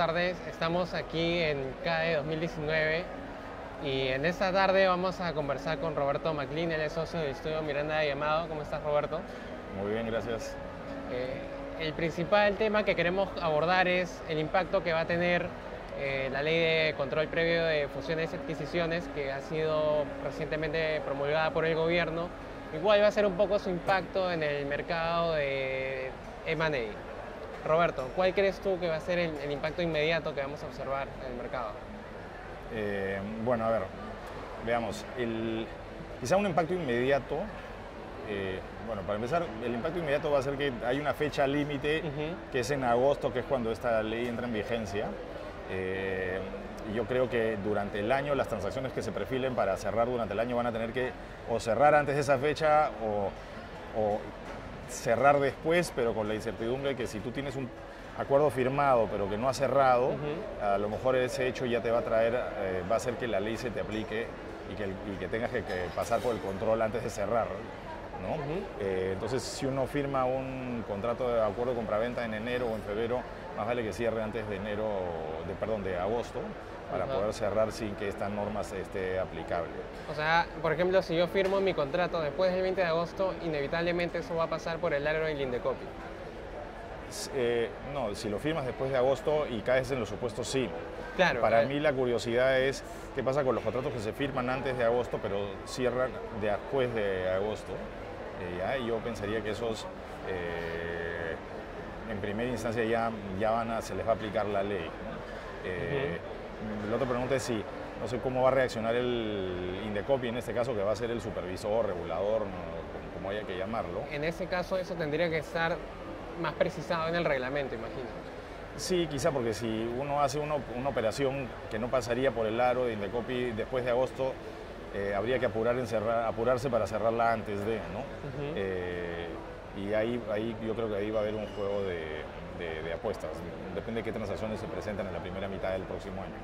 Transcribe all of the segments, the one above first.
tardes. Estamos aquí en CAE 2019 y en esta tarde vamos a conversar con Roberto McLean, él es socio del estudio Miranda de Llamado. ¿Cómo estás, Roberto? Muy bien, gracias. Eh, el principal tema que queremos abordar es el impacto que va a tener eh, la ley de control previo de fusiones y adquisiciones que ha sido recientemente promulgada por el gobierno. Igual va a ser un poco su impacto en el mercado de M&A. Roberto, ¿cuál crees tú que va a ser el, impacto inmediato que vamos a observar en el mercado? Eh, bueno, a ver, veamos, quizá un impacto inmediato, eh, bueno, para empezar, el impacto inmediato va a ser que hay una fecha límite, que es en agosto, que es cuando esta ley entra en vigencia. Eh, yo creo que durante el año las transacciones que se perfilen para cerrar durante el año van a tener que o cerrar antes de esa fecha o cerrar después, pero con la incertidumbre que si tú tienes un acuerdo firmado pero que no ha cerrado, a lo mejor ese hecho ya te va a traer, eh, va a hacer que la ley se te aplique y que, que tengas que, pasar por el control antes de cerrar. ¿No? Eh, entonces, si uno firma un contrato de acuerdo de compraventa en enero o en febrero, más vale que cierre antes de enero, de, perdón, de agosto, para poder cerrar sin que esta norma esté aplicable. O sea, por ejemplo, si yo firmo mi contrato después del 20 de agosto, inevitablemente eso va a pasar por el aro del Indecopi. Eh, no, si lo firmas después de agosto y caes en los supuestos, sí. Claro. Para mí la curiosidad es qué pasa con los contratos que se firman antes de agosto, pero cierran después de agosto. Eh, yo pensaría que esos, eh, en primera instancia, ya, ya van a, se les va a aplicar la ley. La otra pregunta es si, no sé cómo va a reaccionar el Indecopi en este caso, que va a ser el supervisor, regulador, como haya que llamarlo. En ese caso eso tendría que estar más precisado en el reglamento, imagino. Sí, quizá porque si uno hace una, operación que no pasaría por el aro de Indecopi después de agosto, eh, habría que apurar en cerrar, apurarse para cerrarla antes de, ¿no? Eh, y ahí, ahí yo creo que ahí va a haber un juego de, de, apuestas. Depende de qué transacciones se presentan en la primera mitad del próximo año.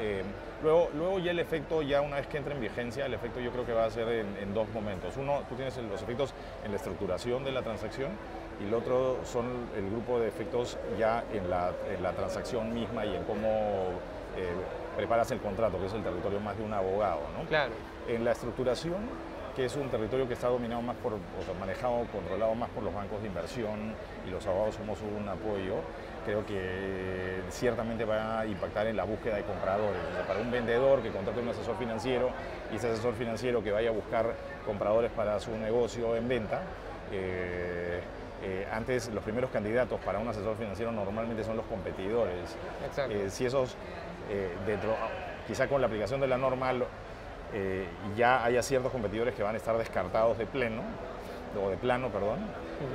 Eh, luego, luego ya el efecto, ya una vez que entra en vigencia, el efecto yo creo que va a ser en, dos momentos. Uno, tú tienes los efectos en la estructuración de la transacción y el otro son el grupo de efectos ya en la, en la transacción misma y en cómo eh, preparas el contrato, que es el territorio más de un abogado. ¿no? Claro. En la estructuración que es un territorio que está dominado más por, o manejado, controlado más por los bancos de inversión y los abogados somos un apoyo, creo que ciertamente va a impactar en la búsqueda de compradores. para un vendedor que contrate un asesor financiero y ese asesor financiero que vaya a buscar compradores para su negocio en venta, eh, eh, antes los primeros candidatos para un asesor financiero normalmente son los competidores. Eh, si esos, dentro, quizá con la aplicación de la norma, eh, ya haya ciertos competidores que van a estar descartados de pleno, o de plano, perdón,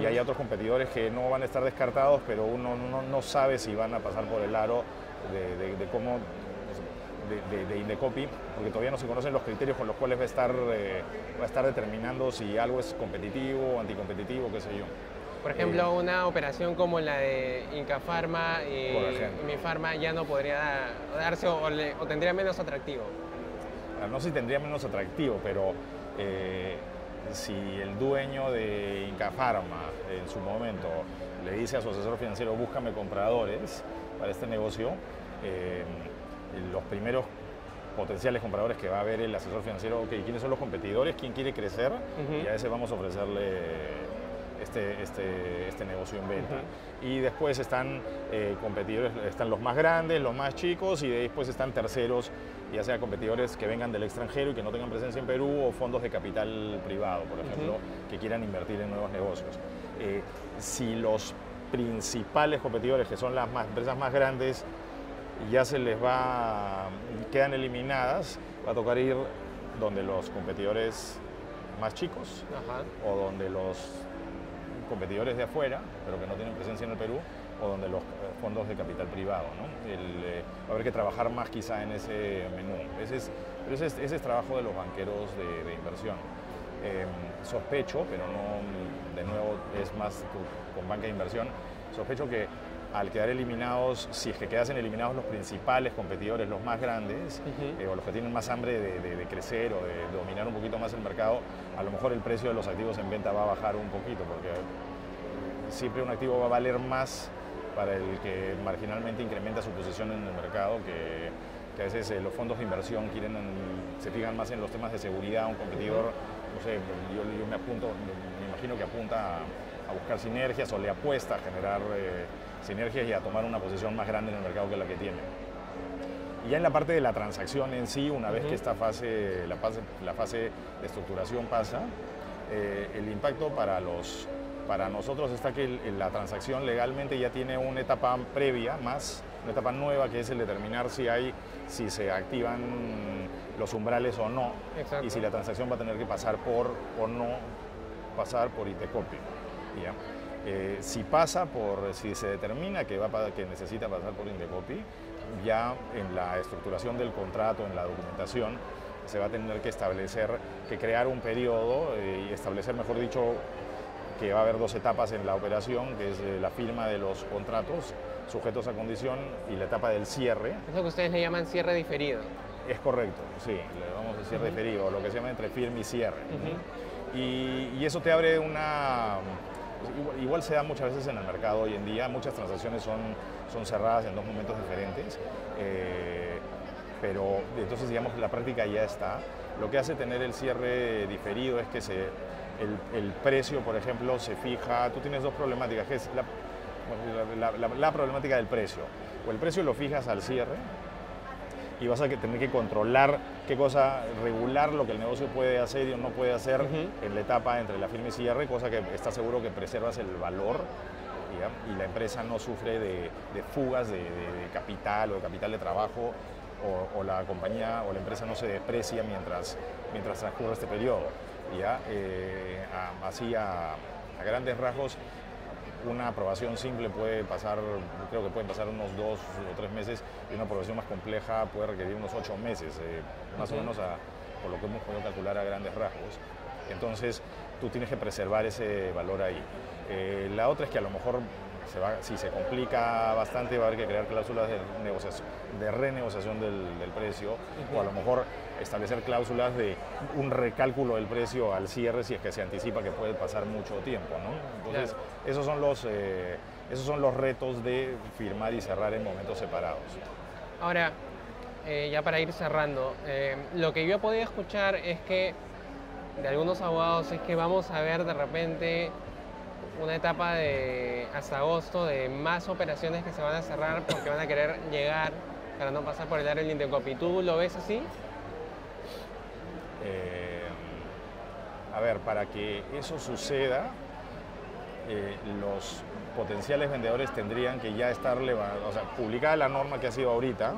y hay otros competidores que no van a estar descartados, pero uno no, sabe si van a pasar por el aro de, cómo de, Indecopi, porque todavía no se conocen los criterios con los cuales va a estar, eh, va a estar determinando si algo es competitivo o anticompetitivo, qué sé yo. Por ejemplo, eh, una operación como la de Inca Pharma y Mi Pharma ya no podría darse o tendría menos atractivo no sé si tendría menos atractivo, pero eh, si el dueño de Inca Pharma en su momento le dice a su asesor financiero, búscame compradores para este negocio, eh, los primeros potenciales compradores que va a ver el asesor financiero, ok, ¿quiénes son los competidores? ¿Quién quiere crecer? Y a ese vamos a ofrecerle este, este, este, negocio en venta. Y después están eh, competidores, están los más grandes, los más chicos y después están terceros, ya sea competidores que vengan del extranjero y que no tengan presencia en Perú o fondos de capital privado, por ejemplo, que quieran invertir en nuevos negocios. Eh, si los principales competidores, que son las empresas más grandes, ya se les va, quedan eliminadas, va a tocar ir donde los competidores más chicos o donde los competidores de afuera, pero que no tienen presencia en el Perú, o donde los eh, fondos de capital privado. ¿no? Eh, va a haber que trabajar más quizá en ese menú. Ese es, pero ese es, ese es trabajo de los banqueros de, inversión. Em, sospecho, pero no, de nuevo es más con banca de inversión, sospecho que al quedar eliminados, si es que quedasen eliminados los principales competidores, los más grandes, eh, o los que tienen más hambre de, crecer o de, dominar un poquito más el mercado, a lo mejor el precio de los activos en venta va a bajar un poquito, porque siempre un activo va a valer más para el que marginalmente incrementa su posición en el mercado, que, que a veces eh, los fondos de inversión quieren, se fijan más en los temas de seguridad, un competidor, no sé, yo, yo me apunto, me imagino que apunta a, buscar sinergias o le apuesta a generar eh, sinergias y a tomar una posición más grande en el mercado que la que tiene. Y ya en la parte de la transacción en sí, una vez que esta fase la, fase, la fase de estructuración pasa, eh, el impacto para, los, para nosotros está que la transacción legalmente ya tiene una etapa previa, más una etapa nueva, que es el determinar si, hay, si se activan los umbrales o no, y si la transacción va a tener que pasar por o no pasar por ITECOPI. ¿ya? Eh, si pasa por, si se determina que, va que necesita pasar por INDECOPI, ya en la estructuración del contrato, en la documentación, se va a tener que establecer, que crear un periodo eh, y establecer, mejor dicho, que va a haber dos etapas en la operación, que es eh, la firma de los contratos sujetos a condición y la etapa del cierre. Es lo que ustedes le llaman cierre diferido. Es correcto, sí, le vamos a cierre diferido, lo que se llama entre firme y cierre. y, y, eso te abre una... Igual, se da muchas veces en el mercado hoy en día, muchas transacciones son, son cerradas en dos momentos diferentes. Eh, pero entonces digamos que la práctica ya está. Lo que hace tener el cierre diferido es que se, el, precio, por ejemplo, se fija, tú tienes dos problemáticas, que es la, problemática del precio. O el precio lo fijas al cierre y vas a tener que controlar qué cosa, regular lo que el negocio puede hacer y no puede hacer en la etapa entre la firma y cierre, cosa que está seguro que preservas el valor y la empresa no sufre de, fugas de, capital o de capital de trabajo o, la compañía o la empresa no se deprecia mientras, mientras transcurre este periodo. ¿ya? Eh, así a, grandes rasgos, una aprobación simple puede pasar, creo que pueden pasar unos dos o tres meses y una aprobación más compleja puede requerir unos ocho meses, eh, más o menos por lo que hemos podido calcular a grandes rasgos. Entonces, tú tienes que preservar ese valor ahí. Eh, la otra es que a lo mejor si se complica bastante va a haber que crear cláusulas de, negociación, de renegociación del, precio o a lo mejor establecer cláusulas de un recálculo del precio al cierre si es que se anticipa que puede pasar mucho tiempo. Entonces, esos, son los, eh, esos son los retos de firmar y cerrar en momentos separados. Ahora, eh, ya para ir cerrando, eh, lo que yo he podido escuchar es que de algunos abogados es que vamos a ver de repente una etapa de hasta agosto de más operaciones que se van a cerrar porque van a querer llegar para no pasar por el área del Indecopi. ¿Tú lo ves así? Eh, a ver, para que eso suceda, eh, los potenciales vendedores tendrían que ya estar o sea, publicada la norma que ha sido ahorita,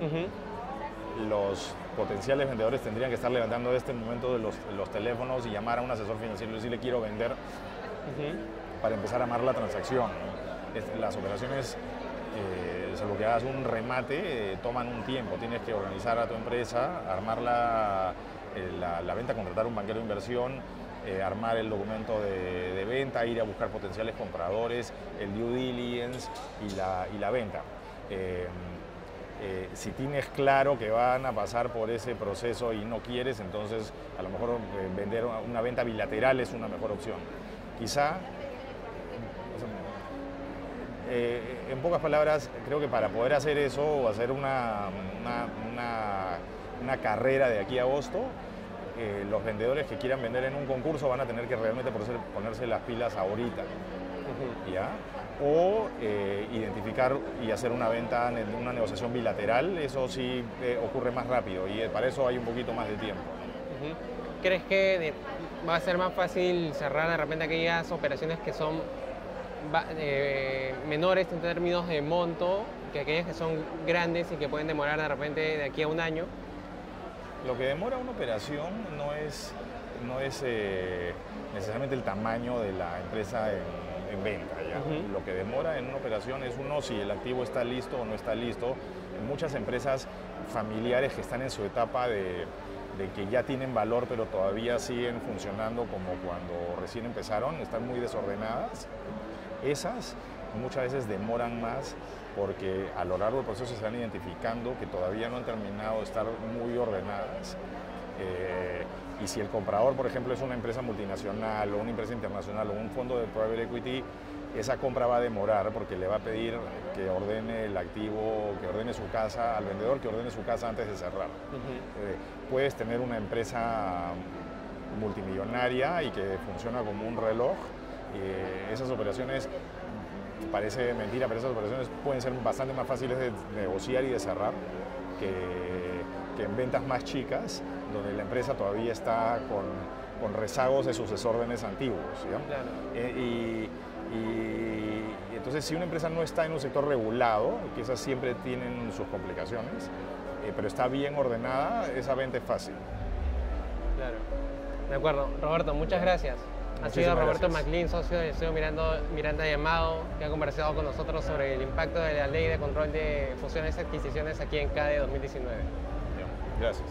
los potenciales vendedores tendrían que estar levantando en este momento de los, los, teléfonos y llamar a un asesor financiero y decirle quiero vender para empezar a amar la transacción. Las operaciones, eh, salvo que hagas un remate, eh, toman un tiempo. Tienes que organizar a tu empresa, armar la, eh, venta, contratar un banquero de inversión, eh, armar el documento de, venta, ir a buscar potenciales compradores, el due diligence y la, y la venta. si tienes claro que van a pasar por ese proceso y no quieres, entonces a lo mejor vender una venta bilateral es una mejor opción. Quizá eh, en pocas palabras, creo que para poder hacer eso o hacer una, una, carrera de aquí a agosto, eh, los vendedores que quieran vender en un concurso van a tener que realmente ponerse las pilas ahorita. ¿ya? O eh, identificar y hacer una venta, en una negociación bilateral, eso sí ocurre más rápido y para eso hay un poquito más de tiempo. ¿Crees que va a ser más fácil cerrar de repente aquellas operaciones que son eh, menores en términos de monto que aquellas que son grandes y que pueden demorar de repente de aquí a un año? Lo que demora una operación no es, no es eh, necesariamente el tamaño de la empresa en, venta. Lo que demora en una operación es uno si el activo está listo o no está listo. Muchas empresas familiares que están en su etapa de, de que ya tienen valor pero todavía siguen funcionando como cuando recién empezaron, están muy desordenadas esas muchas veces demoran más porque a lo largo del proceso se están identificando que todavía no han terminado de estar muy ordenadas. Eh, y si el comprador, por ejemplo, es una empresa multinacional o una empresa internacional o un fondo de private equity, esa compra va a demorar porque le va a pedir que ordene el activo, que ordene su casa, al vendedor que ordene su casa antes de cerrar. Eh, puedes tener una empresa multimillonaria y que funciona como un reloj. Eh, esas operaciones, parece mentira, pero esas operaciones pueden ser bastante más fáciles de negociar y de cerrar que, en ventas más chicas, donde la empresa todavía está con, con rezagos de sus desórdenes antiguos. Eh, y, entonces si una empresa no está en un sector regulado, que esas siempre tienen sus complicaciones, eh, pero está bien ordenada, esa venta es fácil. Claro. De acuerdo. Roberto, muchas gracias. Ha sido Roberto McLean, socio del estudio Miranda, Miranda Llamado, que ha conversado con nosotros sobre el impacto de la ley de control de fusiones y adquisiciones aquí en CADE 2019. gracias.